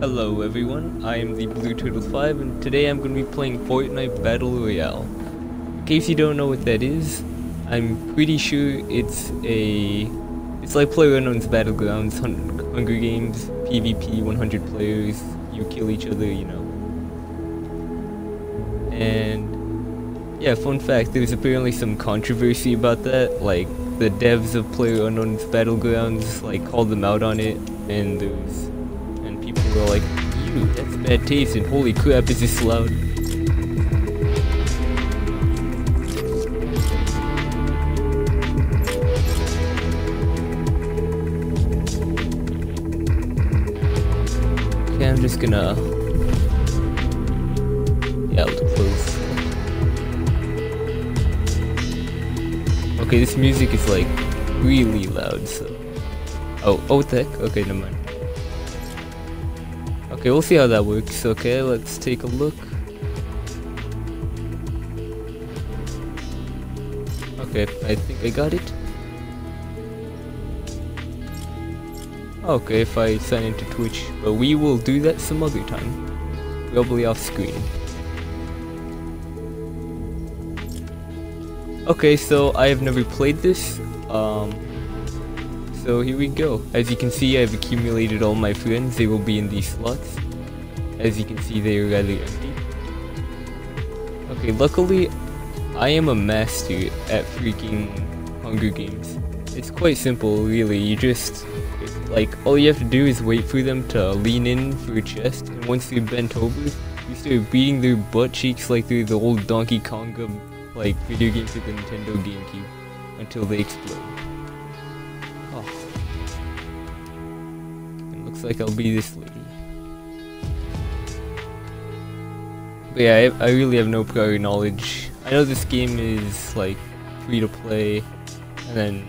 Hello everyone, I am the Blue Turtle 5 and today I'm going to be playing Fortnite Battle Royale. In case you don't know what that is, I'm pretty sure it's a... It's like PlayerUnknown's Battlegrounds, Hunger Games, PvP, 100 players, you kill each other, you know. And... Yeah, fun fact, there's apparently some controversy about that, like, the devs of PlayerUnknown's Battlegrounds, like, called them out on it, and there's people are like, "You, that's bad taste," and holy crap, is this loud? Okay, I'm just gonna. Yeah, close. Okay, this music is like really loud, so. Oh, oh, heck? Okay, never mind. Okay, we'll see how that works. Okay, let's take a look. Okay, I think I got it. Okay, if I sign into Twitch, but we will do that some other time. Probably off screen. Okay, so I have never played this. Um, so here we go. As you can see, I've accumulated all my friends. They will be in these slots. As you can see, they are rather empty. Okay, luckily, I am a master at freaking Hunger Games. It's quite simple, really. You just, like, all you have to do is wait for them to lean in for a chest, and once they're bent over, you start beating their butt cheeks like they're the old Donkey Konga, like, video games with the Nintendo GameCube, until they explode. Looks like I'll be this lady. But yeah, I, I really have no prior knowledge. I know this game is like free to play, and then,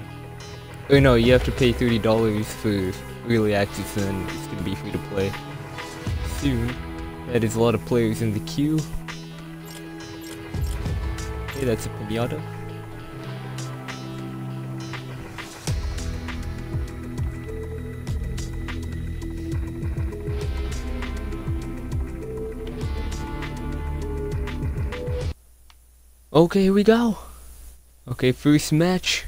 oh no, you have to pay $30 for early access and then it's gonna be free to play soon. That is a lot of players in the queue. Okay, that's a pinata. Okay, here we go. Okay, first match.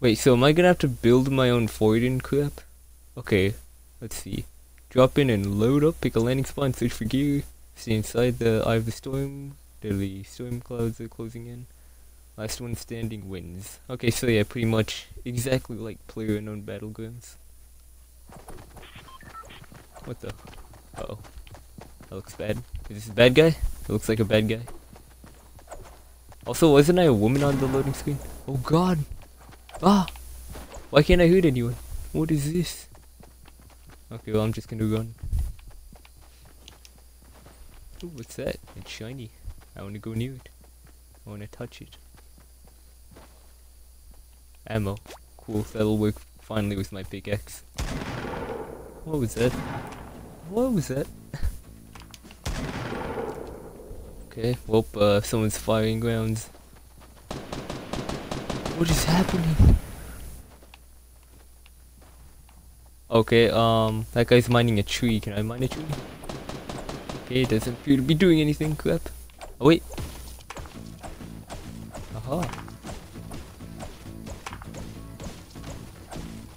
Wait, so am I gonna have to build my own and crap? Okay, let's see. Drop in and load up, pick a landing spot and search for gear. Stay inside the eye of the storm. The storm clouds are closing in. Last one standing wins. Okay, so yeah, pretty much exactly like PlayerUnknown Battlegrounds. What the? Uh oh. That looks bad. Is this a bad guy? It looks like a bad guy. Also, wasn't I a woman on the loading screen? Oh god! Ah! Why can't I hurt anyone? What is this? Okay, well I'm just gonna run. Ooh, what's that? It's shiny. I wanna go near it. I wanna touch it. Ammo. Cool, that'll work finally with my pickaxe. What was that? What was that? Okay, well, uh, someone's firing grounds. What is happening? Okay, um, that guy's mining a tree. Can I mine a tree? Okay, it doesn't appear to be doing anything. Crap. Oh, wait. Aha.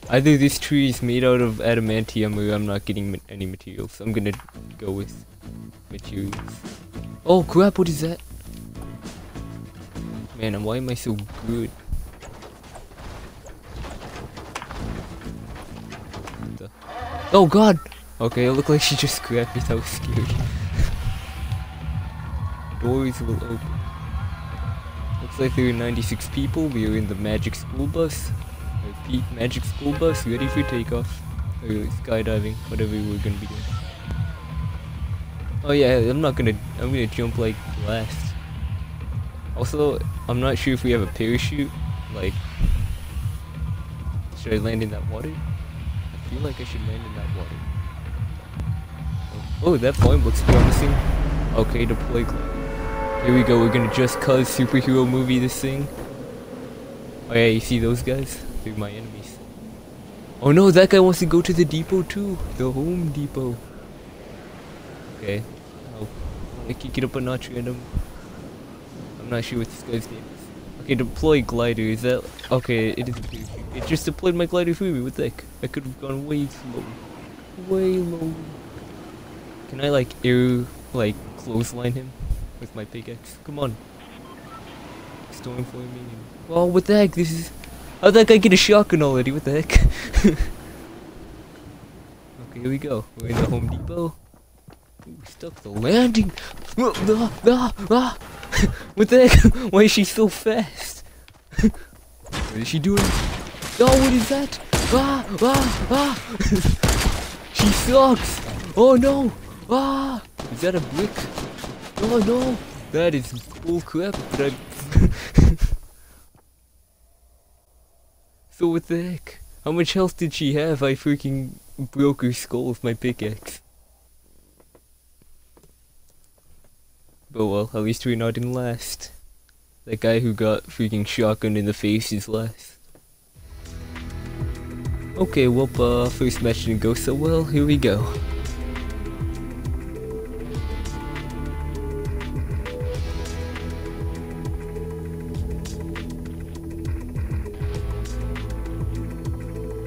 Either this tree is made out of adamantium or I'm not getting any materials. I'm gonna go with materials. Oh crap, what is that? Man, why am I so good? Oh god! Okay, it looked like she just grabbed me, that was scary. Doors will open. Looks like there are 96 people, we are in the magic school bus. Repeat, magic school bus, ready for takeoff. Or skydiving, whatever we're gonna be doing. Oh yeah, I'm not gonna, I'm gonna jump like last. Also, I'm not sure if we have a parachute, like, should I land in that water? I feel like I should land in that water. Oh, that point looks promising. Okay, deploy Here we go, we're gonna just cause superhero movie this thing. Oh yeah, you see those guys? They're my enemies. Oh no, that guy wants to go to the depot too. The Home Depot. Okay. I'll, I'll kick it up a notch random. I'm not sure what this guy's name is. Okay, deploy glider. Is that... Okay, it is. It just deployed my glider for me. What the heck? I could have gone way slow. Way low. Can I like air... Like clothesline him? With my pickaxe? Come on. Storm for me. Oh, what the heck? This is... How'd that guy get a shotgun already? What the heck? okay, here we go. We're in the Home Depot. Ooh, stuck the landing. Ah, ah, ah, what the heck? Why is she so fast? what is she doing? Oh, what is that? Ah, ah, ah. she sucks. Oh no. Ah, is that a brick? Oh no. That is bull crap. But. So what the heck? How much health did she have? I freaking broke her skull with my pickaxe. But well, at least we're not in last. That guy who got freaking shotgun in the face is last. Okay, well, uh, first match didn't go so well. Here we go.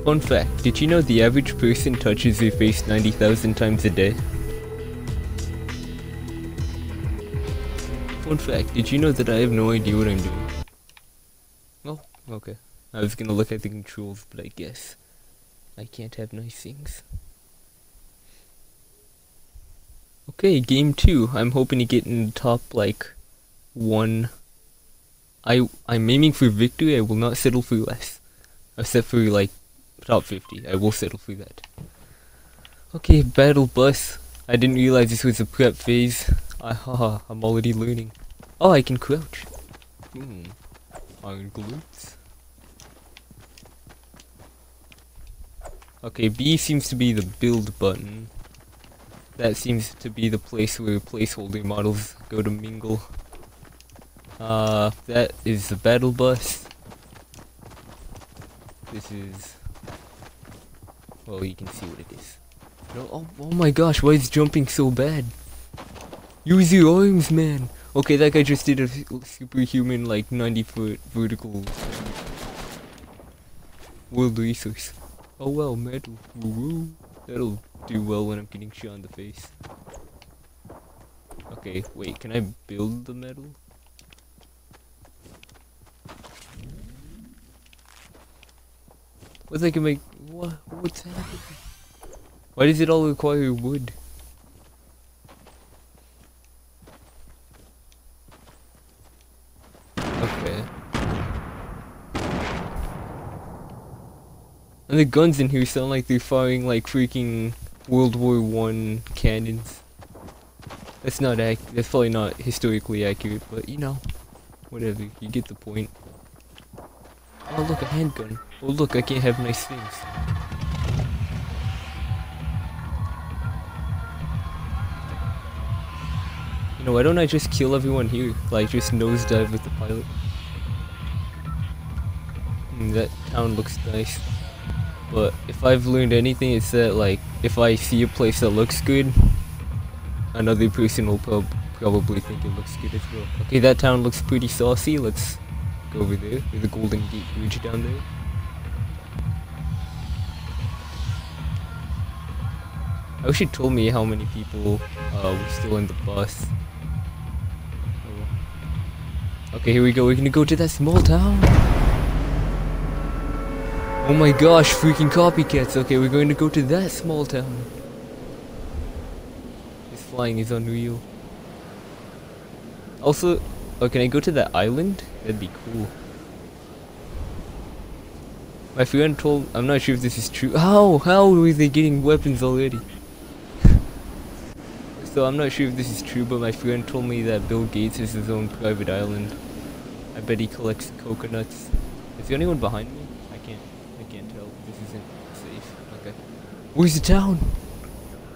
Fun fact, did you know the average person touches their face 90,000 times a day? Fun fact, did you know that I have no idea what I'm doing? Oh, okay. I was gonna look at the controls, but I guess I can't have nice things. Okay, game two. I'm hoping to get in the top, like, one. I, I'm aiming for victory, I will not settle for less. Except for, like, top 50. I will settle for that. Okay, battle bus. I didn't realize this was a prep phase. I, haha, I'm already learning. Oh, I can crouch. Hmm. Iron glutes. Okay, B seems to be the build button. That seems to be the place where placeholder models go to mingle. Uh, that is the battle bus. This is well, you can see what it is. No, oh, oh my gosh, why is jumping so bad? Use your arms, man! Okay, that guy just did a superhuman, like, 90 foot vertical world resource. Oh well, metal. Woo woo. That'll do well when I'm getting shot in the face. Okay, wait, can I build the metal? What's I can make what? What's happening? Why does it all require wood? Okay. And the guns in here sound like they're firing like freaking World War One cannons. That's not ac that's probably not historically accurate, but you know, whatever. You get the point. Oh look, a handgun. Oh look, I can't have nice things. You know, why don't I just kill everyone here? Like, just nosedive with the pilot. Mm, that town looks nice. But if I've learned anything, it's that, like, if I see a place that looks good, another person will prob probably think it looks good as well. Okay, that town looks pretty saucy. Let's go over there. There's the Golden Gate Bridge down there. I wish it told me how many people uh, were still in the bus. Oh. Okay, here we go. We're gonna go to that small town. Oh my gosh, freaking copycats. Okay, we're going to go to that small town. This flying is unreal. Also, oh, can I go to that island? That'd be cool. My friend told, I'm not sure if this is true. How? How are they getting weapons already? So I'm not sure if this is true, but my friend told me that Bill Gates has his own private island. I bet he collects coconuts. Is there anyone behind me? I can't. I can't tell. This isn't safe. Okay. Where's the town?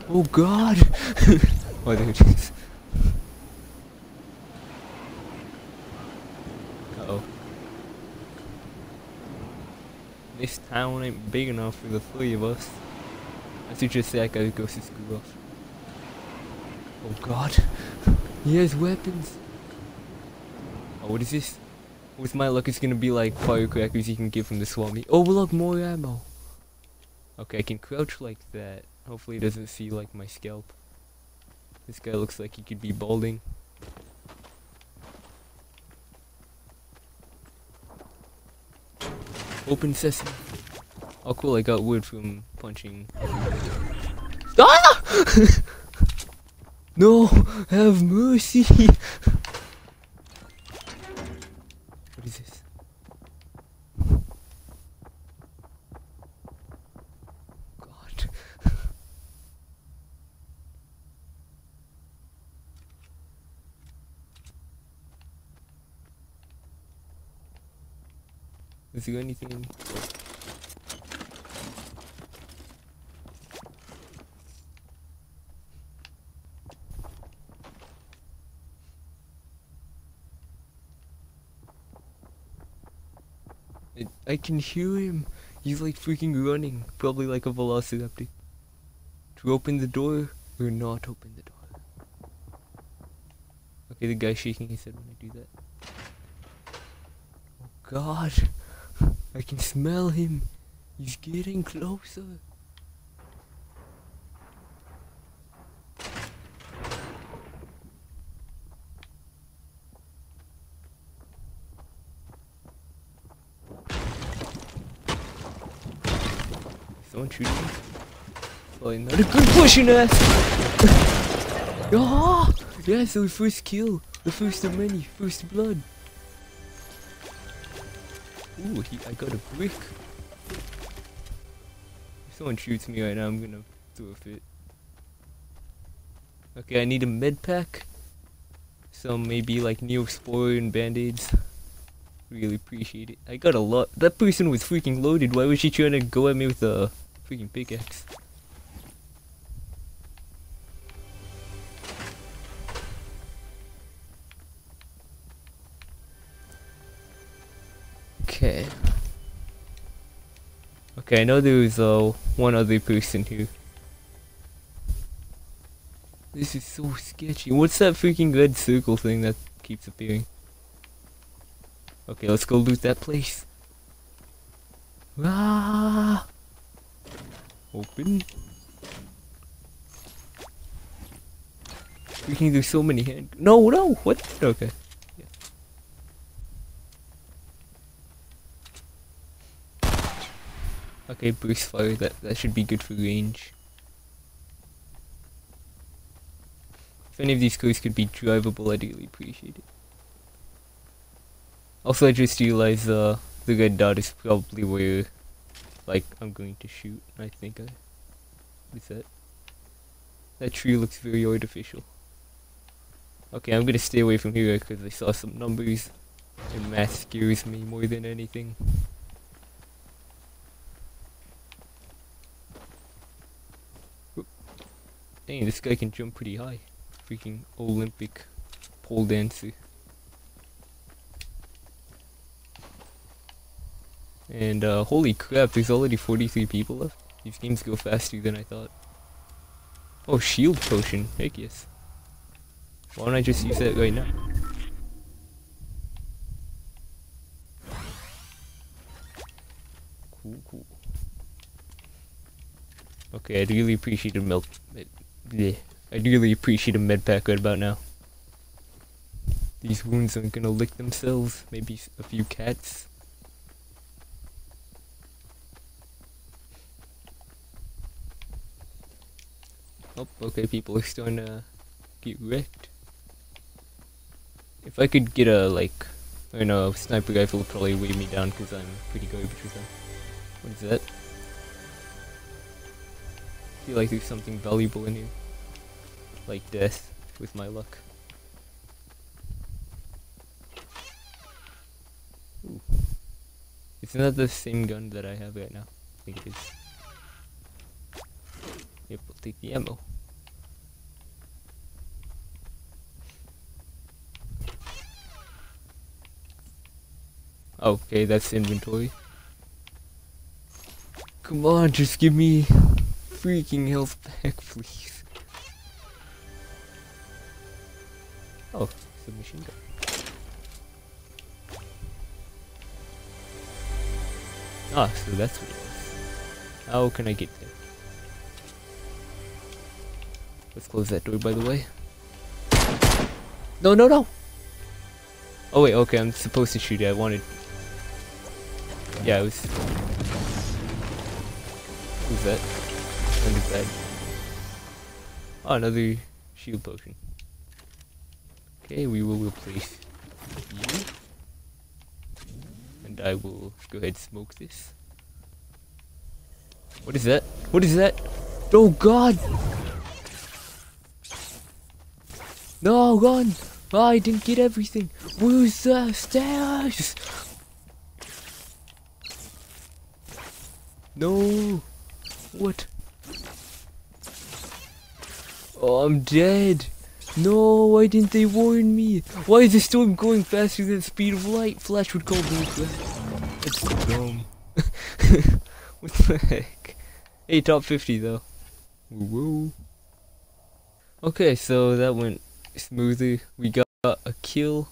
Oh God! oh, there it is. Uh oh. This town ain't big enough for the three of us. I should just say I gotta go to school. Oh god. He has weapons. Oh, what is this? With my luck, it's gonna be like firecrackers you can get from the swami. Oh, look, more ammo. Okay, I can crouch like that. Hopefully it doesn't see like my scalp. This guy looks like he could be balding. Open sesame. Oh cool, I got wood from punching. Ah! no! Have mercy! what is this? God. Is there anything? It, I can hear him. He's like freaking running, probably like a velociraptor. To open the door or not open the door. Okay, the guy's shaking his head when I do that. Oh god. I can smell him. He's getting closer. Someone shooting me? Oh, not a good pushing ass! Ah! Yeah, so the first kill. The first of many. First blood. He, I got a brick. If someone shoots me right now, I'm gonna do a fit. Okay, I need a med pack. Some maybe like Neosporin and band-aids. Really appreciate it. I got a lot. That person was freaking loaded. Why was she trying to go at me with a freaking pickaxe? Okay, I know there was uh, one other person here. This is so sketchy. What's that freaking red circle thing that keeps appearing? Okay, let's go loot that place. Ah! Open. Freaking, there's so many hand. No, no, what? Okay. Okay, boost fire, that, that should be good for range. If any of these cars could be drivable, I'd really appreciate it. Also, I just realized uh, the red dot is probably where, like, I'm going to shoot. I think I... What is that? That tree looks very artificial. Okay, I'm gonna stay away from here because I saw some numbers. And math scares me more than anything. Dang, this guy can jump pretty high. Freaking Olympic pole dancer. And uh, holy crap, there's already 43 people left. These games go faster than I thought. Oh, shield potion. Heck yes. Why don't I just use that right now? Cool, cool. Okay, I'd really appreciate a milk. Yeah, I'd really appreciate a med pack right about now. These wounds aren't gonna lick themselves. Maybe a few cats. Oh, okay, people are starting to get wrecked. If I could get a, like, I don't know, sniper rifle would probably weigh me down because I'm pretty garbage with them. What is that? Feel like there's something valuable in here. Like death, with my luck. Ooh. Isn't that the same gun that I have right now? I think it is. Yep, we'll take the ammo. Okay, that's inventory. Come on, just give me freaking health back, please. Oh, submachine gun. Ah, so that's what it was. How can I get there? Let's close that door, by the way. No, no, no! Oh wait, okay, I'm supposed to shoot it. I wanted... Yeah, it was... Who's that? Under bed. Oh, another shield potion. Okay, we will replace you. And I will go ahead and smoke this. What is that? What is that? Oh god! No, run! I didn't get everything. Where's the stairs? No. What? Oh, I'm dead. No, why didn't they warn me? Why is the storm going faster than the speed of light? Flash would call me It's dumb. what the heck? Hey, top 50 though. Woo. Okay, so that went smoothly. We got a kill.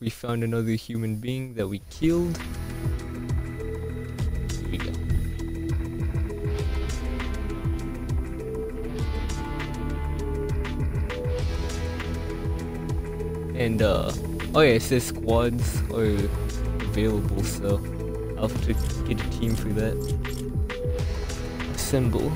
We found another human being that we killed. And uh oh yeah, it says squads are available, so I'll have to get a team for that. Assemble.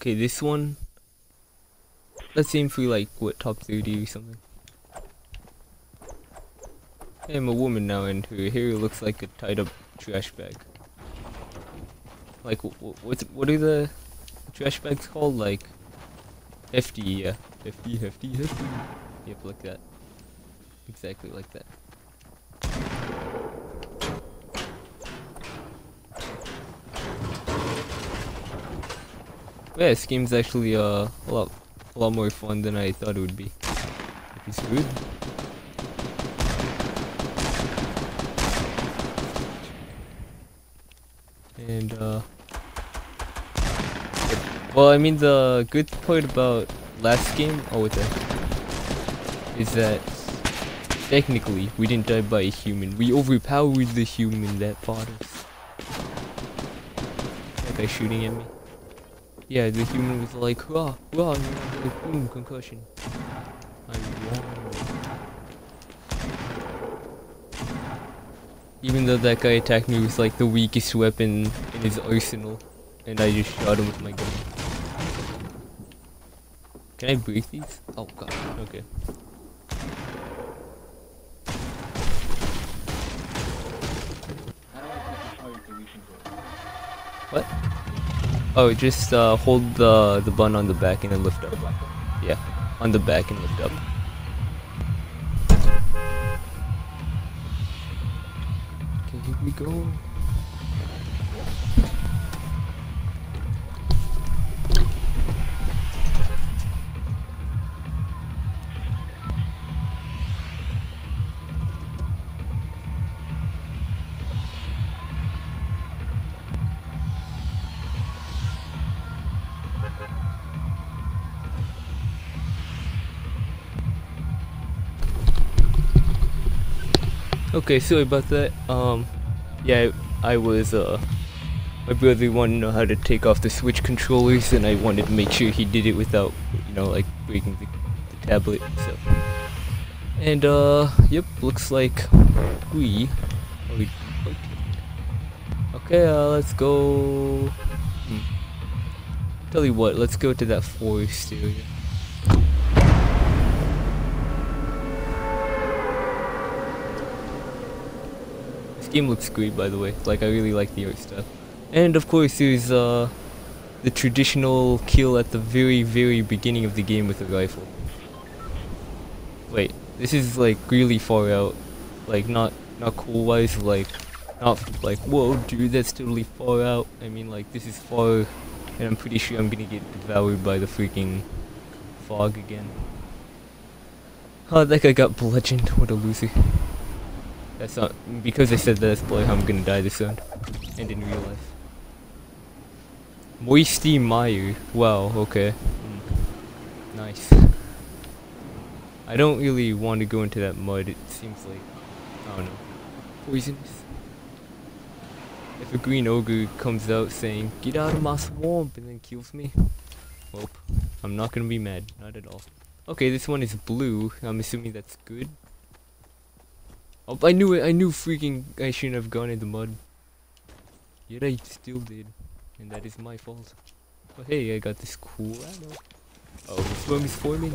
Okay, this one. Let's aim for like what top 30 or something. I'm a woman now, and her hair looks like a tied up trash bag. Like, what's what are the trash bags called? Like, hefty, yeah, hefty, hefty, hefty. Yep, like that. Exactly like that. Yeah, this game's actually uh, a lot, a lot more fun than I thought it would be. It's good. And uh, well, I mean the good part about last game, oh what the, is that technically we didn't die by a human. We overpowered the human that fought us. That guy shooting at me. Yeah, the human was like, rah, rah, and like, boom, concussion. Even though that guy attacked me with like the weakest weapon in his arsenal, and I just shot him with my gun. Can I break these? Oh god, okay. What? Oh, just uh, hold the the button on the back and then lift up. Yeah, on the back and lift up. Okay, here we go. Okay, sorry about that. Um, yeah, I, I was, uh, my brother wanted to know how to take off the Switch controllers, and I wanted to make sure he did it without, you know, like, breaking the, the tablet, so. And, uh, yep, looks like we Okay, uh, let's go... Hmm. Tell you what, let's go to that forest area. Game looks great, by the way. Like, I really like the art stuff. And of course, there's uh, the traditional kill at the very, very beginning of the game with a rifle. Wait, this is like really far out. Like not not cool wise, like not like whoa dude that's totally far out. I mean like this is far and I'm pretty sure I'm gonna get devoured by the freaking fog again. Oh that guy got bludgeoned, what a loser. That's not because I said that, that's probably how I'm gonna die this soon. And in real life. Moisty Mire. Wow, okay. Mm. Nice. I don't really want to go into that mud, it seems like, I don't know, poisonous. If a green ogre comes out saying, get out of my swamp, and then kills me, well, I'm not gonna be mad, not at all. Okay, this one is blue, I'm assuming that's good. Oh, I knew it, I knew freaking I shouldn't have gone in the mud. Yet I still did. And that is my fault. But hey, I got this cool ammo. Oh, the swarm is forming.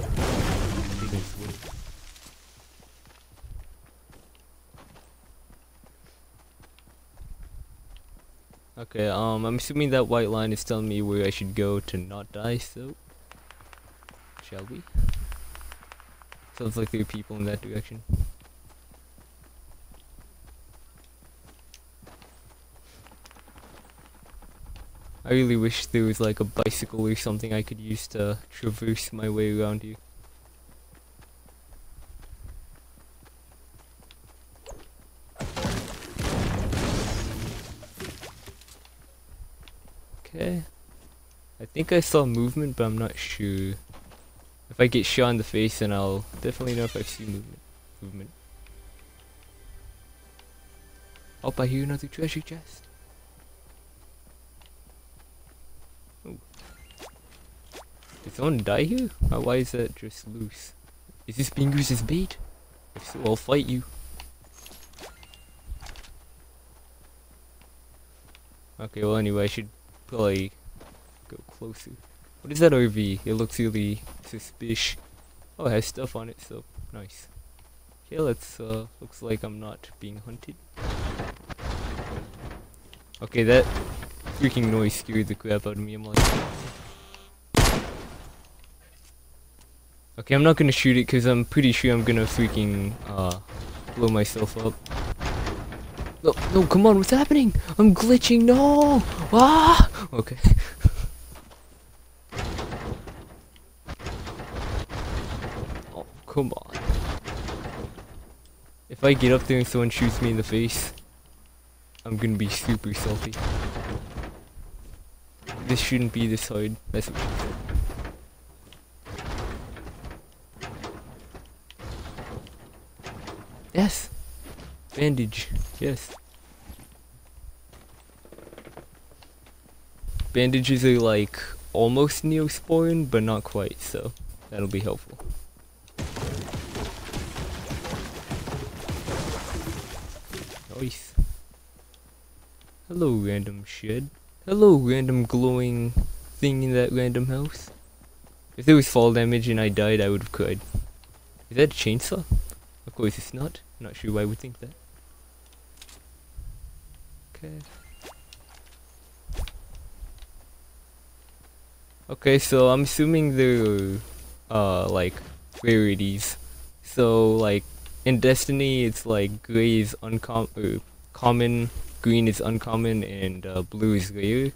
Okay, um, I'm assuming that white line is telling me where I should go to not die, so... Shall we? Sounds like there are people in that direction. I really wish there was like a bicycle or something I could use to traverse my way around here. Okay. I think I saw movement, but I'm not sure. If I get shot in the face, then I'll definitely know if I see movement. Movement. Oh, I hear another treasure chest. Did someone die here? Or why is that just loose? Is this as bait? If so, I'll fight you. Okay, well anyway, I should probably go closer. What is that RV? It looks really suspicious. Oh, it has stuff on it, so nice. Okay, let's, uh, looks like I'm not being hunted. Okay, that freaking noise scared the crap out of me. I'm like... Okay, I'm not gonna shoot it because I'm pretty sure I'm gonna freaking uh, blow myself up. No, no, come on, what's happening? I'm glitching, no! Ah! Okay. oh, come on. If I get up there and someone shoots me in the face, I'm gonna be super salty. This shouldn't be this hard, that's what she said. Yes. Bandage. Yes. Bandages are like almost neosporin, but not quite, so that'll be helpful. Nice. Hello, random shed. Hello, random glowing thing in that random house. If there was fall damage and I died, I would have cried. Is that a chainsaw? Of course it's not. Not sure why I would think that. Okay. Okay, so I'm assuming they're uh like rarities. So like in Destiny it's like gray is uncommon uh, common, green is uncommon and uh, blue is rare.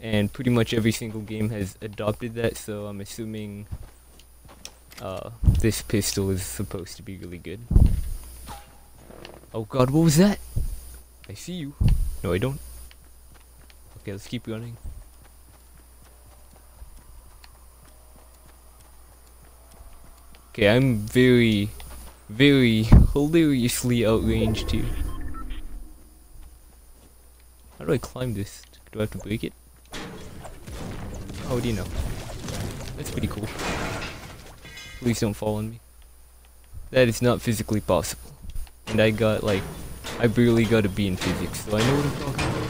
And pretty much every single game has adopted that, so I'm assuming uh, this pistol is supposed to be really good. Oh god, what was that? I see you. No, I don't. Okay, let's keep running. Okay, I'm very, very hilariously outranged here. How do I climb this? Do I have to break it? How do you know? That's pretty cool. Please don't fall on me. That is not physically possible. And I got like, I barely got a B in physics, so I know what I'm talking about.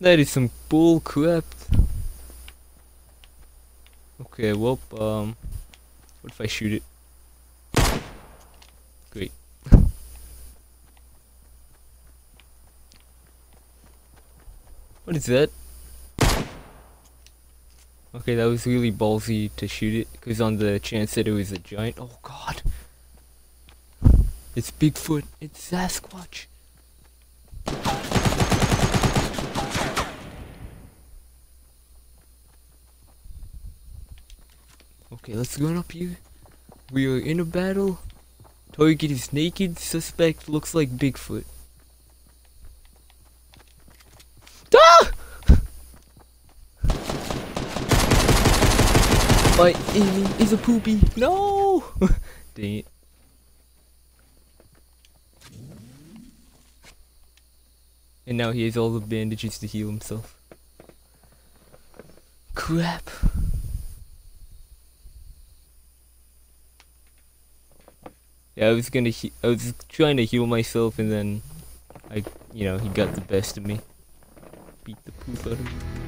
That is some bull crap. Okay, well, um, what if I shoot it? Great. what is that? Okay, that was really ballsy to shoot it, because on the chance that it was a giant. Oh god! It's Bigfoot! It's Sasquatch! Okay, let's go up here. We are in a battle. Target is naked. Suspect looks like Bigfoot. Ah! My aiming is a poopy. No! Dang it. And now he has all the bandages to heal himself. Crap. Yeah, I was gonna. He I was trying to heal myself, and then I, you know, he got the best of me. Beat the poop out of me.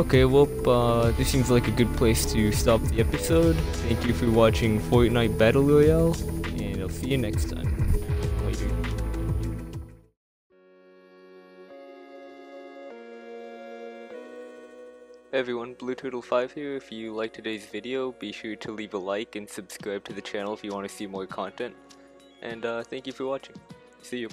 Okay, well, uh, this seems like a good place to stop the episode. Thank you for watching Fortnite Battle Royale, and I'll see you next time. Hey everyone, Blue Turtle 5 here. If you liked today's video, be sure to leave a like and subscribe to the channel if you want to see more content. And uh, thank you for watching. See you.